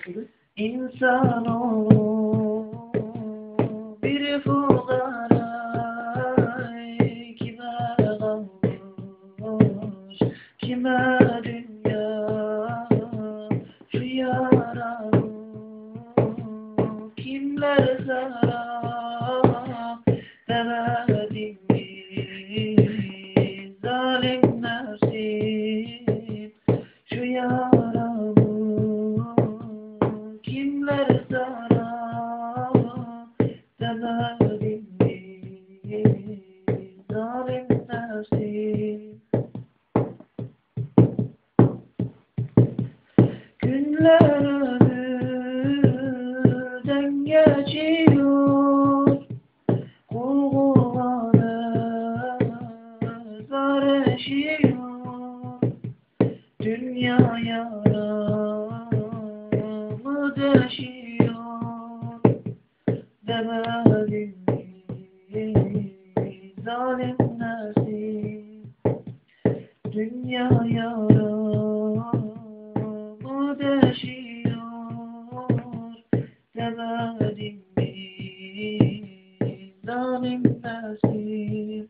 nasıldı? İnsanoğlu bir fukara kime kalmış kime dünya şu yaranı kimler zarar Günler ömürden geçiyor Kulağına zar eşiyor Dünya yaramı deşiyor Mi zalim nesil Dünya yaramı deşiyor mi zalim nesil